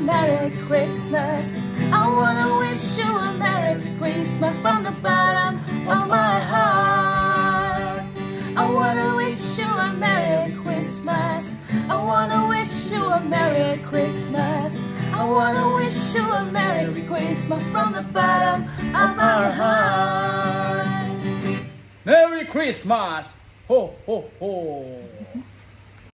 Merry Christmas. I wanna wish you a Merry Christmas from the bottom of my heart. I wanna wish you a Merry Christmas. I wanna wish you a Merry Christmas. I wanna wish you a Merry Christmas from the bottom of our heart. Merry Christmas! Ho, ho, ho!